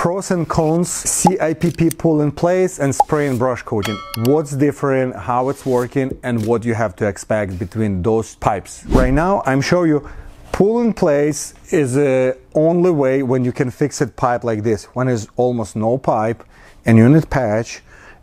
Pros and cons, CIPP pull in place and spray and brush coating. What's different, how it's working, and what you have to expect between those pipes. Right now, I'm showing you pull in place is the only way when you can fix it pipe like this. When there's almost no pipe and unit patch,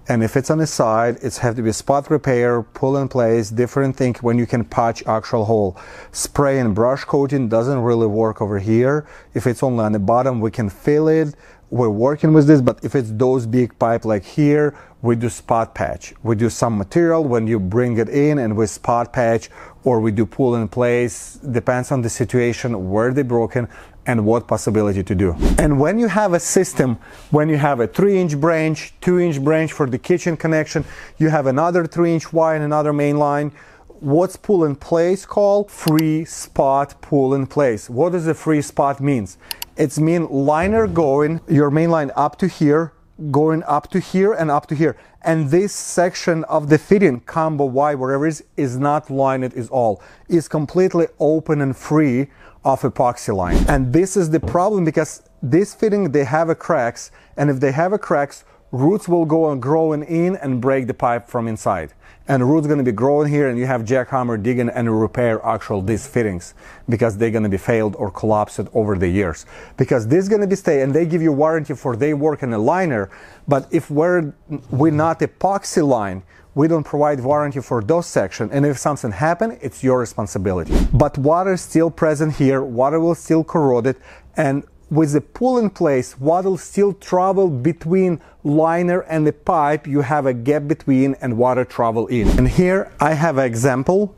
and if it's on the side, it's have to be spot repair, pull in place, different thing when you can patch actual hole. Spray and brush coating doesn't really work over here. If it's only on the bottom, we can fill it. We're working with this, but if it's those big pipe like here, we do spot patch. We do some material when you bring it in and we spot patch or we do pull in place. Depends on the situation, where they broken and what possibility to do. And when you have a system, when you have a 3 inch branch, 2 inch branch for the kitchen connection, you have another 3 inch wire and another main line, what's pull in place called? Free spot pull in place. What does a free spot means? It's mean liner going, your main line up to here, going up to here and up to here. And this section of the fitting, combo Y, wherever it is, is not lined is all. It's completely open and free of epoxy line. And this is the problem because this fitting, they have a cracks. And if they have a cracks, roots will go on growing in and break the pipe from inside. And roots going to be growing here and you have jackhammer digging and repair actual these fittings because they're going to be failed or collapsed over the years. Because this going to be stay and they give you warranty for they work in a liner. But if we're, we're not epoxy line, we don't provide warranty for those section and if something happen it's your responsibility but water is still present here water will still corrode it and with the pull in place water will still travel between liner and the pipe you have a gap between and water travel in. And here i have an example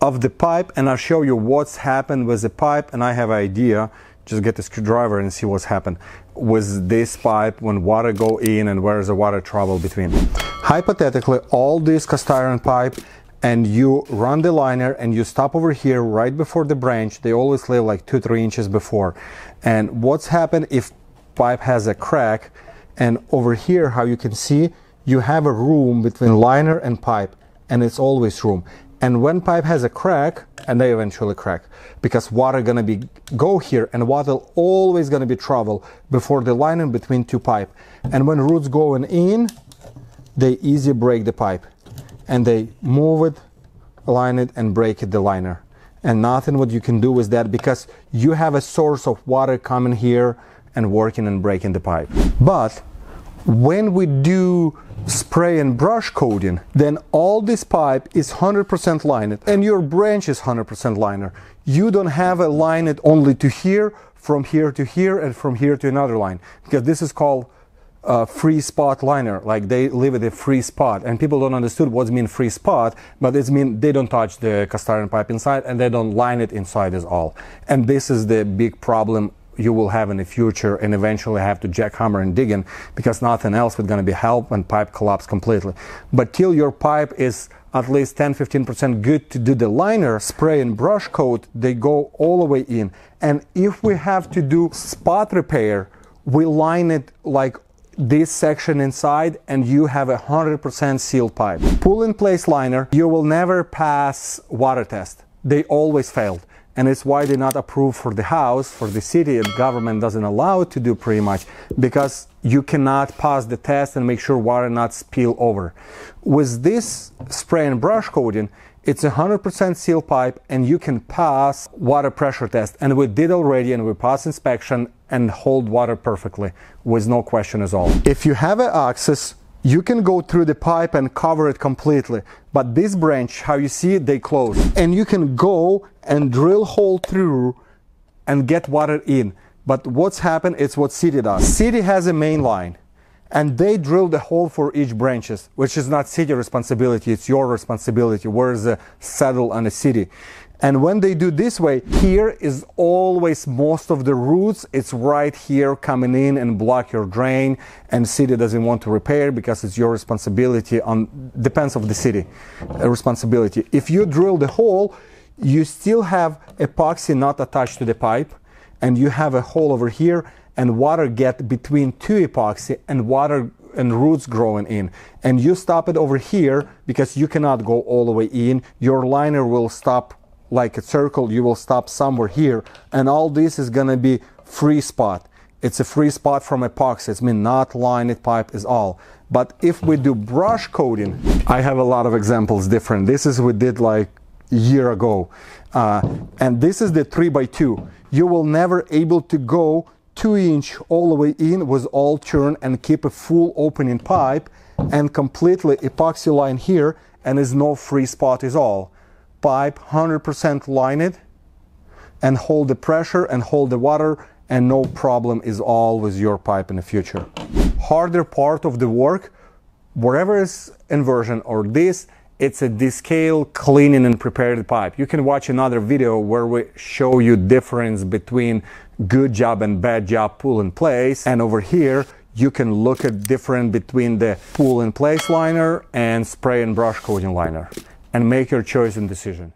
of the pipe and i'll show you what's happened with the pipe and i have an idea. Just get the screwdriver and see what's happened with this pipe when water go in and where is the water travel between. Hypothetically all this cast iron pipe and you run the liner and you stop over here right before the branch. They always live like two three inches before. And what's happened if pipe has a crack? And over here how you can see you have a room between liner and pipe and it's always room. And when pipe has a crack and they eventually crack because water gonna be go here and water always gonna be travel before the liner between two pipe. And when roots going in they easy break the pipe and they move it align it and break it the liner. And nothing what you can do with that because you have a source of water coming here and working and breaking the pipe. But when we do spray and brush coating then all this pipe is 100% lined. And your branch is 100% liner. You don't have a line it only to here from here to here and from here to another line. Because this is called uh, free spot liner, like they leave it a free spot, and people don't understand what mean free spot, but it's mean they don't touch the cast iron pipe inside and they don't line it inside as all. And this is the big problem you will have in the future and eventually have to jackhammer and dig in because nothing else is going to be help when pipe collapse completely. But till your pipe is at least 10-15% good to do the liner, spray and brush coat, they go all the way in. And if we have to do spot repair, we line it like this section inside and you have a 100% sealed pipe. Pull in place liner, you will never pass water test. They always failed. And it's why they're not approved for the house, for the city, and government doesn't allow it to do pretty much because you cannot pass the test and make sure water not spill over. With this spray and brush coating, it's a 100% seal pipe and you can pass water pressure test. And we did already and we passed inspection and hold water perfectly with no question at all. If you have access, you can go through the pipe and cover it completely. But this branch, how you see it, they close. And you can go and drill hole through and get water in. But what's happened, it's what city does. City has a main line and they drill the hole for each branches, which is not city responsibility, it's your responsibility. Where's the saddle on the city? And when they do this way, here is always most of the roots. It's right here coming in and block your drain. And city doesn't want to repair because it's your responsibility on depends of the city uh, responsibility. If you drill the hole, you still have epoxy not attached to the pipe and you have a hole over here and water get between two epoxy and water and roots growing in and you stop it over here because you cannot go all the way in your liner will stop like a circle you will stop somewhere here and all this is gonna be free spot it's a free spot from epoxy. It's mean not lined pipe is all. But if we do brush coating, I have a lot of examples different. This is we did like a year ago. Uh, and this is the 3 by 2 You will never able to go 2 inch all the way in with all turn and keep a full opening pipe and completely epoxy line here and is no free spot is all. Pipe 100% lined and hold the pressure and hold the water and no problem is all with your pipe in the future. Harder part of the work, wherever is inversion or this, it's a descale cleaning and prepared pipe. You can watch another video where we show you difference between good job and bad job pull in place. And over here, you can look at difference between the pull in place liner and spray and brush coating liner and make your choice and decision.